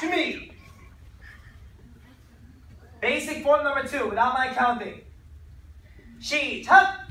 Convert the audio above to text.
to me. Basic form number two, without my counting. She tough.